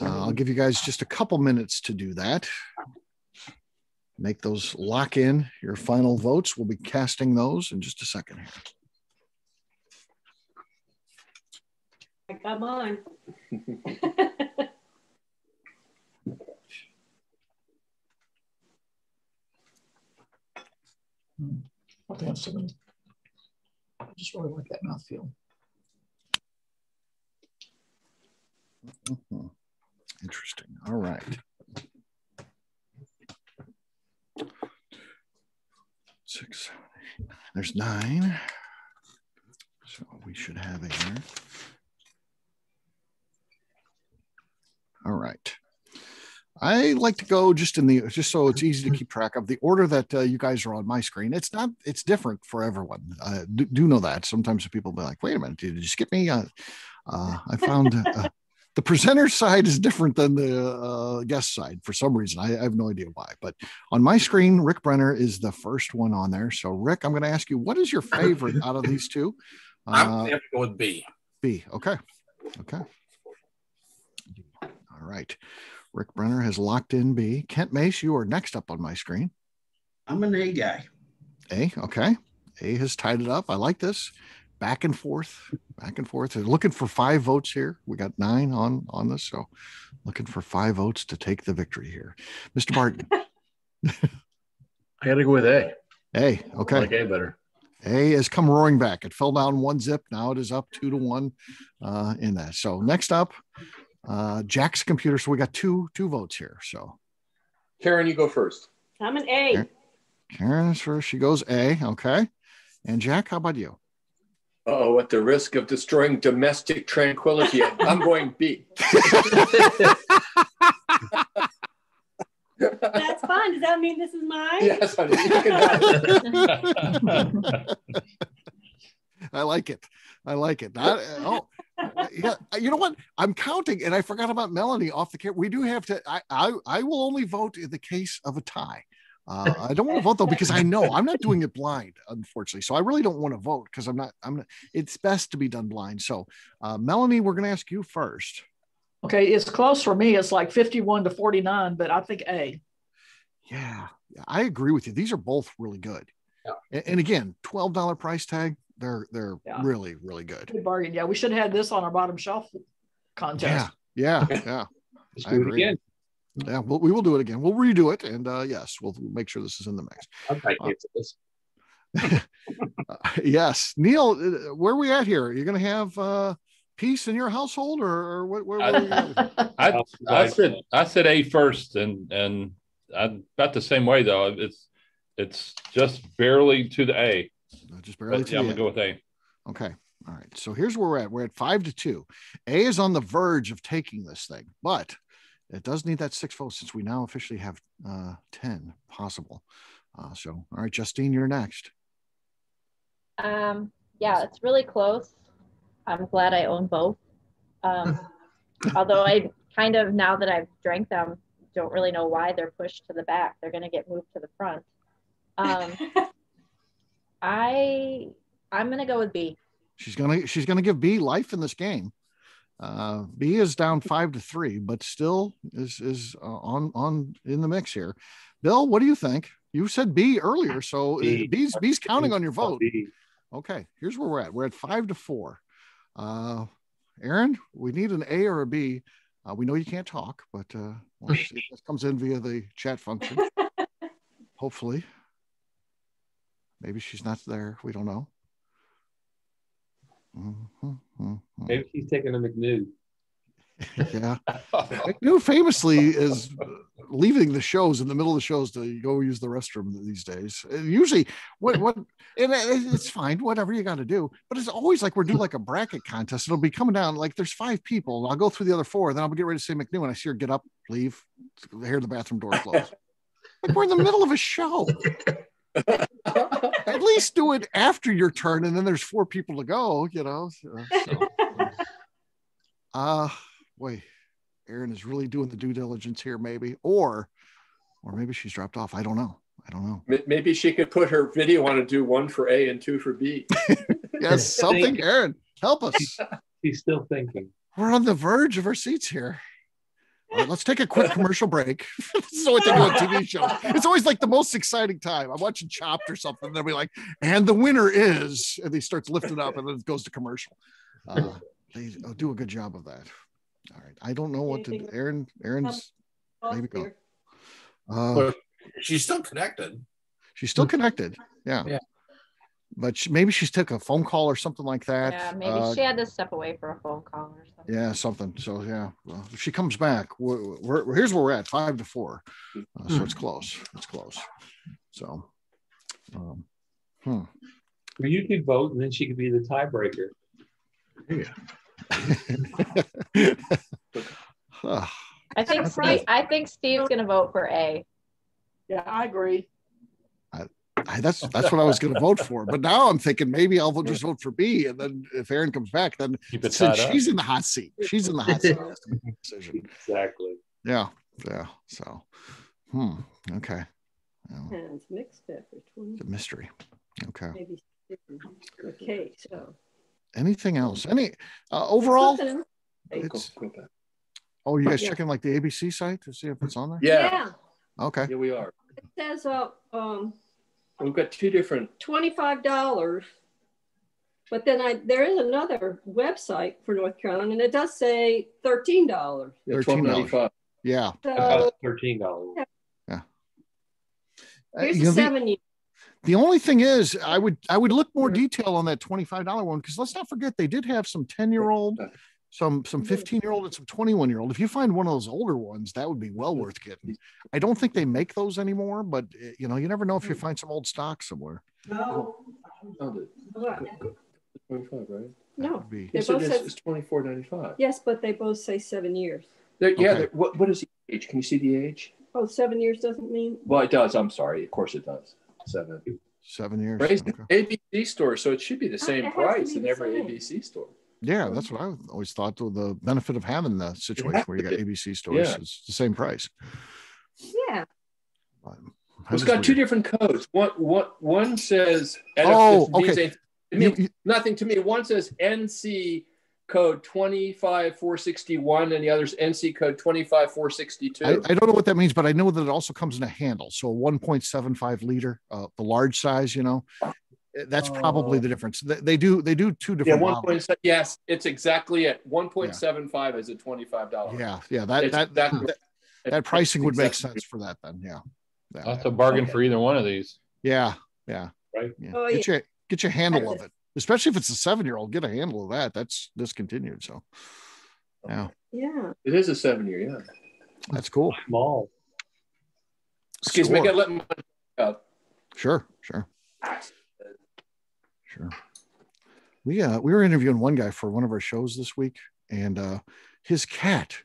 S1: Uh, I'll give you guys just a couple minutes to do that. Make those lock in your final votes. We'll be casting those in just a second here.
S2: I got mine.
S8: I think I'm still I just really like that mouthfeel.
S1: Mhm. Interesting. All right. Six, seven, eight, nine. There's nine. So we should have it here. All right. I like to go just in the just so it's easy to keep track of the order that uh, you guys are on my screen. It's not it's different for everyone. Uh, do, do know that sometimes people be like, "Wait a minute, did you skip me?" Uh, uh, I found uh, the presenter side is different than the uh, guest side for some reason. I, I have no idea why. But on my screen, Rick Brenner is the first one on there. So, Rick, I'm going to ask you, what is your favorite out of these two?
S11: I'm
S1: Uh,
S11: gonna to go with B.
S1: B. Okay. Okay. All right. Rick Brenner has locked in B. Kent Mace, you are next up on my screen.
S10: I'm an A guy.
S1: A. Okay. A has tied it up. I like this. Back and forth, back and forth. They're looking for five votes here. We got nine on on this, so looking for five votes to take the victory here. Mr. Barton.
S3: I got to go with A.
S1: A, Okay.
S3: like A better.
S1: A has come roaring back. It fell down one zip. Now it is up two to one uh, in that. So next up, uh, Jack's computer. So we got two two votes here. So
S5: Karen, you go first.
S2: I'm an A.
S1: Karen's first. She goes A. Okay. And Jack, how about you?
S5: Oh, at the risk of destroying domestic tranquility, I'm going B.
S2: That's fine. Does that mean this is mine?
S5: yes, honey, you can have it.
S1: I like it. I like it. Not, oh, yeah. You know what? I'm counting, and I forgot about Melanie off the camera. We do have to. I I, I will only vote in the case of a tie. Uh, I don't want to vote though because I know I'm not doing it blind, unfortunately. So I really don't want to vote because I'm not. I'm. Not, it's best to be done blind. So, uh, Melanie, we're going to ask you first.
S8: Okay, it's close for me. It's like 51 to 49, but I think A.
S1: Yeah, yeah, I agree with you. These are both really good. And, and again, twelve dollar price tag. They're they're
S8: Yeah.
S1: really really good.
S8: Good bargain. Yeah, we should have had this on our bottom shelf
S1: Yeah,
S8: contest.
S1: yeah, yeah. yeah.
S7: Let's
S1: I
S7: do it again.
S1: Yeah, well, we will do it again. We'll redo it, and uh, yes, we'll make sure this is in the mix.
S11: I'm not against this.
S1: Uh, yes, Neil, uh, where are we at here? You're going to have uh, peace in your household, or, or what? Where, where are?
S6: I, I said I said A first, and and I'm about the same way though. It's it's just barely to the A.
S1: Uh, Just barely.
S6: But
S1: to
S6: yeah, I'm gonna go with A.
S1: Okay. All right. So here's where we're at. We're at five to two. A is on the verge of taking this thing, but it does need that six votes since we now officially have uh, 10 possible. Uh, so, all right, Justine, you're next.
S4: Um, yeah, it's really close. I'm glad I own both. Um, although I kind of now that I've drank them, don't really know why they're pushed to the back. They're going to get moved to the front. Um, I I'm going to go with B.
S1: She's gonna she's gonna give B life in this game. Uh, B is down five to three, but still is is uh, on on in the mix here. Bill, what do you think? You said B earlier, so uh,
S7: B.
S1: B's B's counting on your vote.
S7: B.
S1: Okay, here's where we're at. We're at five to four. Uh, Aaron, we need an A or a B. Uh, we know you can't talk, but uh, we'll this comes in via the chat function. Hopefully, maybe she's not there. We don't know. Mhm, mhm, mhm.
S7: Maybe she's taking a McNew.
S1: yeah. McNew famously is leaving the shows in the middle of the shows to go use the restroom these days. And usually, what what and it's fine, whatever you got to do. But it's always like we're doing like a bracket contest. It'll be coming down like there's five people. And I'll go through the other four, then I'll get ready to say McNew, and I see her get up, leave, hear the bathroom door close. like we're in the middle of a show. At least do it after your turn, and then there's four people to go. You know. So. Uh, boy, Aaron is really doing the due diligence here, maybe, or, or maybe she's dropped off. I don't know. I don't know.
S5: Maybe she could put her video on and do one for A and two for B.
S1: yes, something, Aaron. Help us.
S7: He's still thinking.
S1: We're on the verge of our seats here. All right, let's take a quick commercial break. this is what they do on TV shows. It's always like the most exciting time. I'm watching Chopped or something. and They'll be like, and the winner is, and he starts lifting up, and then it goes to commercial. Uh, they oh, do a good job of that. All right. I don't know what to Erin. Erin's maybe go.
S11: Uh, she's still connected.
S1: She's still connected. Yeah.
S11: Yeah.
S1: But she, maybe she's took a phone call or something like that.
S4: Yeah, maybe
S1: Uh,
S4: she had to step away for a phone call or something.
S1: yeah, something. So yeah, well, if she comes back, we're, we're here's where we're at, five to four. Uh, so it's close. It's close. So, um, hmm.
S7: Well, you could vote, and then she could be the tiebreaker.
S1: Huh.
S4: I think Steve, I think Steve's gonna vote for A.
S8: Yeah, I agree.
S1: I, that's that's what I was going to vote for, but now I'm thinking maybe I'll vote- just vote for B, and then if Aaron comes back, then since
S6: tied up.
S1: she's in the hot seat, she's in the hot seat. has to make a decision.
S7: Exactly.
S1: Yeah, yeah. So, hmm. Okay. Well,
S2: Hands mixed pepper, twenty,
S1: it's a mystery. Okay.
S2: maybe. Okay, so.
S1: Anything else? Any uh, overall? It's, oh, you guys
S2: Yeah.
S1: checking like the ABC site to see if it's on there?
S5: Yeah,
S1: Okay.
S5: yeah, we are.
S2: It says, uh, um,
S5: We've got two different.
S2: twenty-five dollars. But then I, there is another website for North Carolina and it does say thirteen dollars.
S5: Yeah,
S1: $13.
S5: twelve ninety five.
S1: Yeah.
S2: So
S7: Thirteen dollars.
S1: Uh,
S2: here's
S1: you
S2: the
S1: know, the-
S2: seven year.
S1: The only thing is, I would I would look more detail on that twenty five dollar one because let's not forget they did have some ten year old, some some fifteen year old, and some twenty one year old. If you find one of those older ones, that would be well worth getting. I don't think they make those anymore, but uh, you know, you never know if you find some old stock somewhere.
S2: No.
S5: Found it. Twenty-five, right?
S2: No,
S1: be-
S2: they
S5: Yes,
S2: both
S5: is.
S2: said,
S5: It's twenty-four ninety-five.
S2: yes, but they both say seven years.
S5: There, yeah.
S1: Okay.
S5: there- what, what is the age? Can you see the age?
S2: Oh, seven years doesn't mean,
S5: Well, it does. I'm sorry. Of course it does. Seven.
S1: Seven years.
S5: Raised
S1: Okay.
S5: ABC store, so it should be the same
S2: it has to
S5: price in every
S2: same.
S5: ABC store.
S1: Yeah, that's what I always thought. The benefit of having the situation where you got ABC stores
S5: Yeah.
S1: is the same price.
S2: yeah.
S5: It's got
S1: is
S5: two different codes. One, one, one says.
S1: Oh,
S5: if this means
S1: okay.
S5: means
S1: You-
S5: nothing to me. One says NC code 25461 and the other's NC code 25462.
S1: I, I don't know what that means, but I know that it also comes in a handle. So a 1.75 liter, uh, the large size, you know, that's probably
S5: Oh.
S1: the difference. They, they do they do two
S5: yeah,
S1: different.
S5: one
S1: models.
S5: point seven. Yes, it's exactly it. 1.75 is a $25.
S1: Yeah, yeah, that
S5: It's
S1: that,
S5: exactly-
S1: that that pricing would make sense for that then. Yeah, yeah,
S6: That's a bargain for either one of these.
S1: yeah, yeah.
S7: Right.
S1: Yeah.
S2: Oh,
S1: Get your get your handle of it, especially if it's a seven year old. Get a handle of that. That's discontinued. So, yeah,
S2: Yeah.
S5: It is a seven year, yeah.
S1: that's cool.
S7: Small.
S5: Excuse me, I got let my out.
S1: Sure, sure, sure. We uh we were interviewing one guy for one of our shows this week, and uh his cat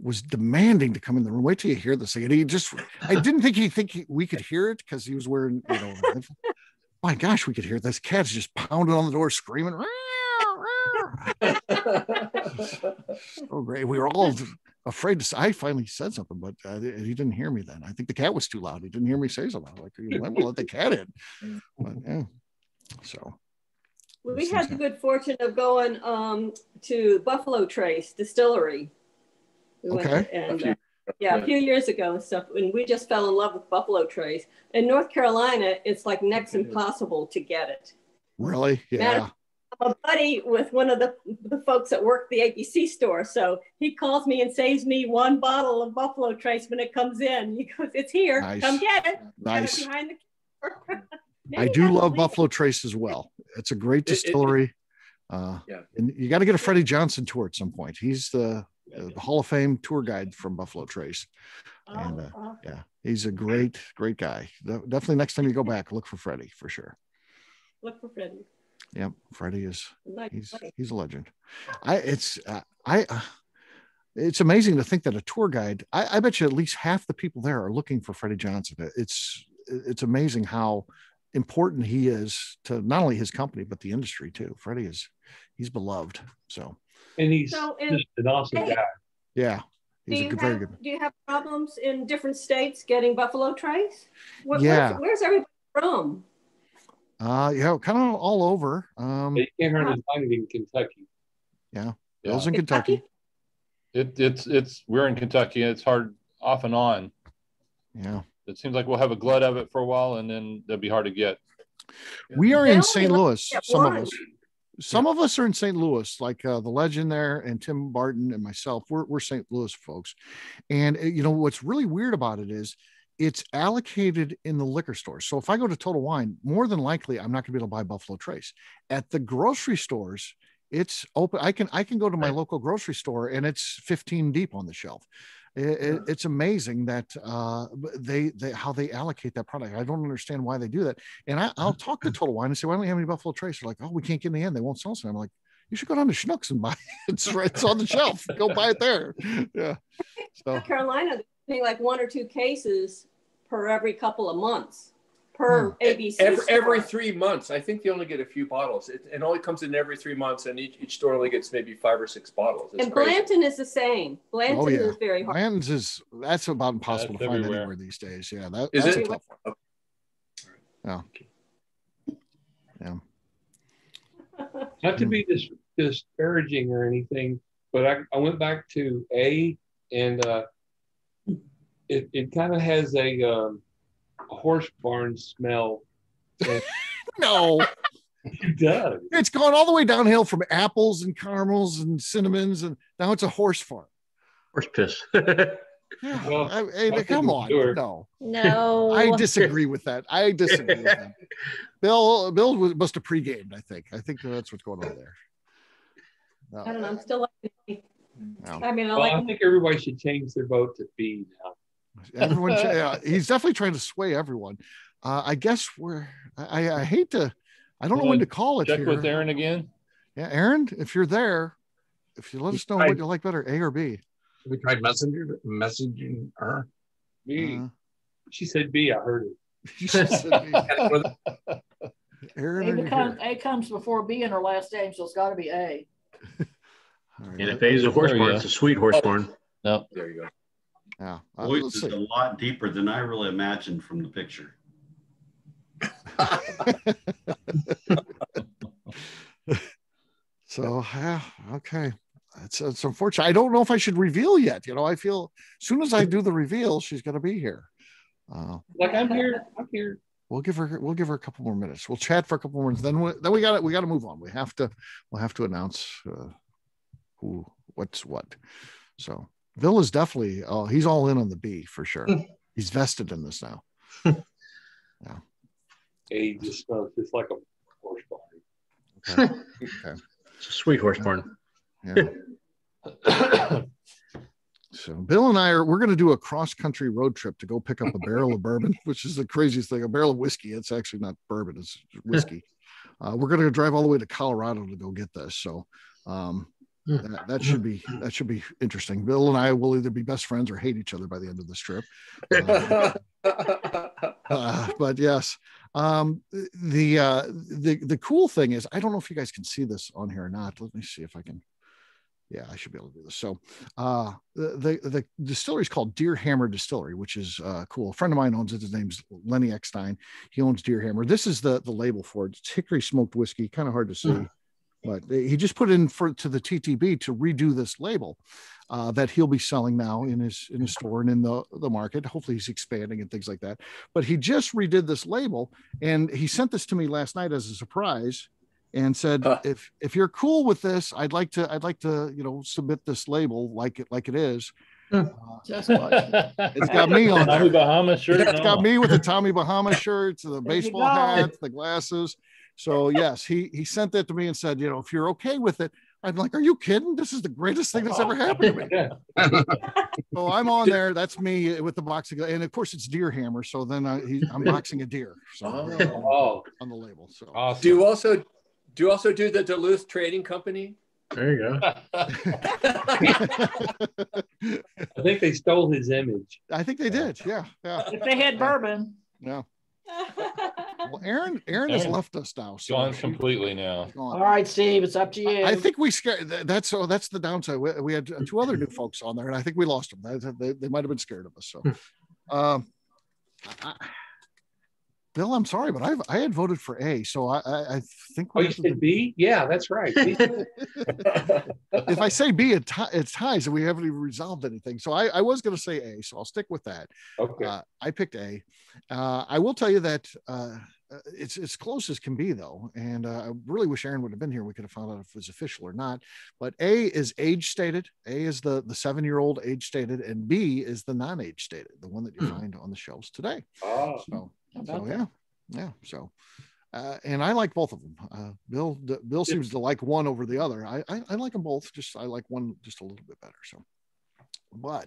S1: was demanding to come in the room. Wait till you hear this thing. And he just I didn't think he think he, we could hear it because he was wearing, you know, my gosh, we could hear. This cat's just pounding on the door, screaming. oh great. We were all afraid to say, I finally said something, but uh, he didn't hear me then. I think the cat was too loud. He didn't hear me say something. Like, you might to let the cat in. But yeah. So
S2: We had the good fortune of going um, to Buffalo Trace Distillery. We
S1: Okay.
S2: And
S5: A few-
S2: uh, yeah, a few years ago and stuff, and we just fell in love with Buffalo Trace. In North Carolina, it's like next impossible to get it.
S1: really, yeah.
S2: I'm a buddy with one of the, the folks that work the ABC store. So he calls me and saves me one bottle of Buffalo Trace when it comes in. He goes, It's here.
S1: Nice.
S2: Come get it. Got it
S1: Nice.
S2: behind the counter."
S1: I do love Buffalo Trace as well. It's a great
S5: It- it-
S1: distillery. Uh,
S5: Yeah.
S1: and you got to get a Freddie Johnson tour at some point. He's the uh, the Hall of Fame tour guide from Buffalo Trace. And uh,
S2: Oh,
S1: yeah, he's a great, great guy. Definitely next time you go back, look for Freddie for sure.
S2: Look for Freddie.
S1: Yep, Freddie is he's he's a legend. I it's uh, I uh, it's amazing to think that a tour guide. I, I bet you at least half the people there are looking for Freddie Johnson. It's it's amazing how important he is to not only his company but the industry too. Freddie is he's beloved. So
S7: And he's
S2: So, and-
S7: just an awesome
S2: Hey.
S7: guy.
S1: yeah,
S2: Do
S1: he's a
S2: you,
S1: good,
S2: have,
S1: very good.
S2: do you have problems in different states getting Buffalo Trace? Where,
S1: Yeah.
S2: Where's, where's everybody from?
S1: Uh, yeah, kind of all over. Um,
S7: You can't hardly find it in Kentucky.
S1: yeah,
S6: Yeah.
S1: Bill's in Kentucky.
S6: It, it's it's we're in Kentucky. and It's hard off and on.
S1: Yeah,
S6: It seems like we'll have a glut of it for a while, and then they'll be hard to get.
S1: we are in St. Louis. Some of us. Some of us are in St. Louis, like uh, the legend there, and Tim Barton and myself. We're we're St. Louis folks, and uh, you know what's really weird about it is it's allocated in the liquor store. So if I go to Total Wine, more than likely I'm not going to be able to buy Buffalo Trace. At the grocery stores, it's open. I can I can go to my local grocery store and it's 15 deep on the shelf. It- it- it's amazing that uh, they they how they allocate that product. I don't understand why they do that. And I, I'll talk to Total Wine and say, why don't you have any Buffalo Trace? They're like, oh, we can't get in the end. They won't sell us. I'm like, you should go down to Schnucks and buy it. It's right, it's on the shelf. Go buy it there. Yeah. So
S2: Carolina, they're like one or two cases per every couple of months per ABC.
S5: Every, every three months, I think they only get a few bottles. It, it only comes in every three months, and each, each store only gets maybe five or six bottles. It's
S2: and
S5: crazy.
S2: Blanton is the same. Blanton
S1: Oh, yeah.
S2: is very hard.
S1: Blanton's is that's about impossible
S6: That's
S1: to find
S6: everywhere.
S1: anywhere these days. Yeah, that,
S5: Is
S1: that's
S5: it?
S1: a tough one. Yeah. Yeah.
S7: Not to be dis- disparaging or anything, but I, I went back to A and uh, it, it kind of has a, um, a horse barn smell.
S1: No,
S7: it does.
S1: it's gone all the way downhill from apples and caramels and cinnamons, and now it's a horse farm.
S3: Horse piss.
S1: Yeah,
S7: Well,
S1: I,
S7: I
S1: come on,
S7: do it.
S1: no.
S4: No.
S1: I disagree with that. I disagree with that. Bill, Bill was, must have pre-gamed. I think. I think that's what's going on there. No,
S2: I don't know. I'm still like,
S1: no.
S2: I mean, I
S7: Well, I think everybody should change their vote to B now.
S1: Everyone, yeah, he's definitely trying to sway everyone. Uh, I guess we're. I, I hate to. I don't know when to call it
S6: Check
S1: here.
S6: with Aaron again.
S1: Yeah, Aaron, if you're there, if you let us know
S11: Right.
S1: what you like better, A or B.
S11: We tried messenger messaging her.
S7: B.
S1: Uh,
S7: She said B. I heard it.
S1: you should send Aaron,
S8: A becomes. A comes before B in her last name, so it's got to be A.
S1: All right,
S3: And
S1: let-
S3: if A's a horse
S6: There you
S3: it's a sweet horse barn.
S6: No,
S5: There you go.
S1: Yeah, uh,
S10: Voice is a lot deeper than I really imagined from the picture.
S1: So yeah, okay. It's, it's unfortunate. I don't know if I should reveal yet. You know, I feel as soon as I do the reveal, she's going to be here. Uh,
S7: Like I'm here. I'm here.
S1: we'll give her we'll give her a couple more minutes. We'll chat for a couple more minutes. Then we, then we got to we got to move on. We have to we'll have to announce uh, who what's what. So Bill is definitely uh, he's all in on the B for sure. he's vested in this now.
S7: A just smells just like a horse barn.
S1: Okay. okay.
S3: It's a sweet horse barn.
S1: Yeah. So Bill and I are we're going to do a cross country road trip to go pick up a barrel of bourbon, which is the craziest thing. A barrel of whiskey. It's actually not bourbon; it's whiskey. Uh, we're going to drive all the way to Colorado to go get this. So um, that, that should be that should be interesting. Bill and I will either be best friends or hate each other by the end of this trip. Uh, uh, but yes, um, the uh, the the cool thing is I don't know if you guys can see this on here or not. Let me see if I can. Yeah, I should be able to do this. So, uh, the the, the distillery is called Deerhammer Distillery, which is uh, cool. A friend of mine owns it. His name's Lenny Eckstein. He owns Deerhammer. This is the the label for it. It's hickory smoked whiskey. Kind of hard to see, but he just put in for to the TTB to redo this label uh, that he'll be selling now in his in his store and in the the market. Hopefully, he's expanding and things like that. But he just redid this label, and he sent this to me last night as a surprise, and said,
S5: Huh.
S1: "If if you're cool with this, I'd like to I'd like to you know submit this label like it like it is." Uh,
S8: Just
S1: it's got me on
S6: Tommy
S1: there.
S6: Bahama shirt.
S1: It's got me with the Tommy Bahama shirts, the baseball
S8: go.
S1: hats, the glasses. So yes, he he sent that to me and said, you know, if you're okay with it, I'm like, are you kidding? This is the greatest thing that's ever oh. happened to me. so I'm on there. That's me with the boxing, and of course it's Deerhammer. So then I, he, I'm boxing a deer. So
S5: Oh.
S1: on the label. So
S6: Awesome.
S5: Do you also do you also do the Duluth Trading Company?
S3: There you go.
S7: I think they stole his image.
S1: I think they did. Yeah, yeah,
S8: If they had bourbon,
S1: yeah. Well, Aaron, Aaron has left us now. So
S6: Gone completely now.
S1: gone.
S8: all right, Steve, it's up to you.
S1: I think we scared. That's so. That's the downside. We, we had two other new folks on there, and I think we lost them. They, they, they might have been scared of us. So, um, I, Bill, I'm sorry, but I've I had voted for A. So I I, I think
S7: Oh, you said B? Yeah, that's right.
S1: If I say B, it, ti- it ties, and we haven't even resolved anything. So I, I was going to say A, so I'll stick with that.
S7: Okay.
S1: Uh, I picked A. Uh, I will tell you that uh, uh, it's as close as can be, though. And uh, I really wish Aaron would have been here. We could have found out if it was official or not. But A is age stated. A is the the seven year old age stated, and B is the non age stated, the one that you find on the shelves today.
S7: Oh.
S1: So, so yeah, yeah. So, uh, and I like both of them. Uh, Bill, Bill seems to like one over the other. I, I, I like them both. Just I like one just a little bit better. So, but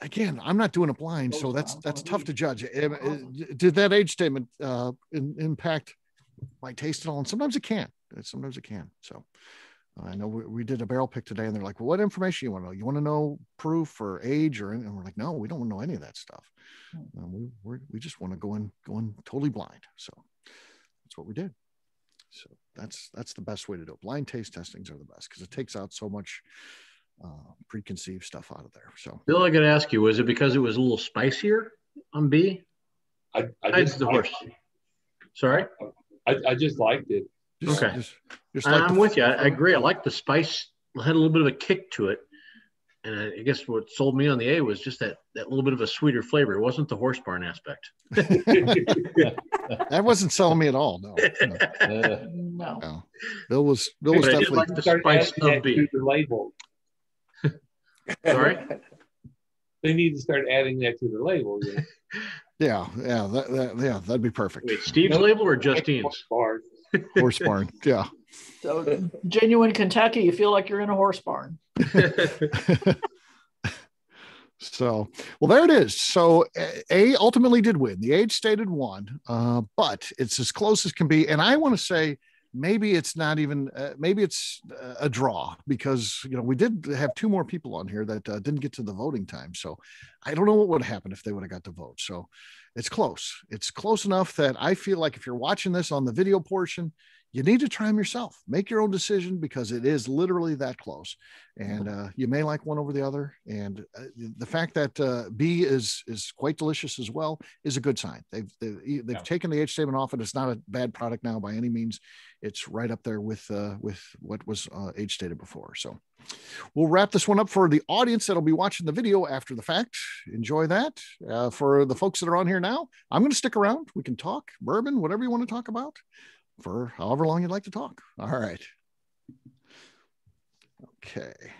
S1: again, I'm not doing a blind, so that's that's tough to judge. Uh, Did that age statement uh, in, impact my taste at all? And sometimes it can. Sometimes it can. So. I know we, we did a barrel pick today, and they're like, "Well, what information you want to know? You want to know proof or age or?" And we're like, "No, we don't want to know any of that stuff. Uh, we we're, we just want to go in go in totally blind." So that's what we did. So that's that's the best way to do it. Blind taste testings are the best because it takes out so much uh, preconceived stuff out of there. So
S3: Bill, I got to ask you, was it because it was a little spicier on B?
S7: I, I
S3: Besides
S7: just
S3: the horse. Sorry.
S7: I, I just liked it.
S1: just,
S3: Okay.
S1: just, just like
S3: I'm with you. I, I agree. I like the spice. It had a little bit of a kick to it. And I I guess what sold me on the A was just that, that little bit of a sweeter flavor. It wasn't the horse barn aspect.
S1: That wasn't selling me at all. No, no,
S6: Uh,
S8: no.
S1: no. Bill was Bill was
S3: But I
S1: definitely
S3: like the spice of
S7: that
S3: B.
S7: the label.
S3: Sorry?
S7: They need to start adding that to the label. You know?
S1: yeah yeah that, that, yeah that'd be perfect.
S3: Wait, Steve's
S7: No.
S3: label or Justine's?
S7: Bars.
S1: Horse barn. Yeah.
S8: So genuine Kentucky, you feel like you're in a horse barn.
S1: So, well, there it is. So, A- A ultimately did win. The age stated one, uh, but it's as close as can be. And I want to say maybe it's not even, uh, maybe it's uh, a draw because, you know, we did have two more people on here that uh, didn't get to the voting time. So, I don't know what would have happened if they would have got to vote. So, it's close. It's close enough that I feel like if you're watching this on the video portion, you need to try them yourself. Make your own decision because it is literally that close and uh, you may like one over the other. And uh, the fact that uh, B is is quite delicious as well is a good sign. They've they've, they've
S6: Yeah.
S1: taken the age statement off, and it's not a bad product now by any means. It's right up there with uh, with what was uh, age stated before. So we'll wrap this one up for the audience that'll be watching the video after the fact. Enjoy that. Uh, for the folks that are on here now, I'm going to stick around. We can talk bourbon, whatever you want to talk about, for however long you'd like to talk. All right. Okay.